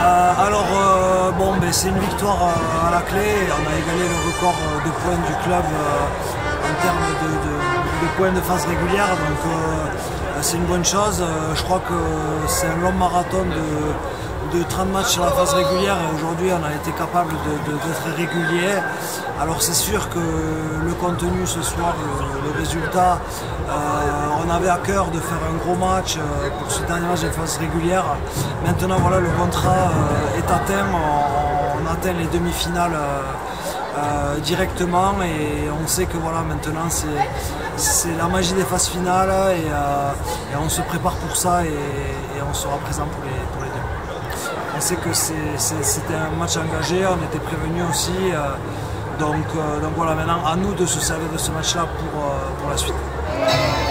Euh, alors, euh, bon, ben, c'est une victoire euh, à la clé. On a égalé le record de points du club en termes de, points de phase régulière. Donc, c'est une bonne chose. je crois que c'est un long marathon de, 30 matchs sur la phase régulière et aujourd'hui on a été capable d'être régulier. Alors c'est sûr que le contenu ce soir, le, résultat, on avait à cœur de faire un gros match pour ce dernier match de phase régulière. Maintenant voilà le contrat est atteint, on, atteint les demi-finales euh, euh, directement et on sait que voilà maintenant c'est la magie des phases finales et, euh, on se prépare pour ça et, on sera présent pour les, pour les deux. On sait que c'était un match engagé, on était prévenus aussi. donc, donc voilà, maintenant à nous de se servir de ce match-là pour, pour la suite.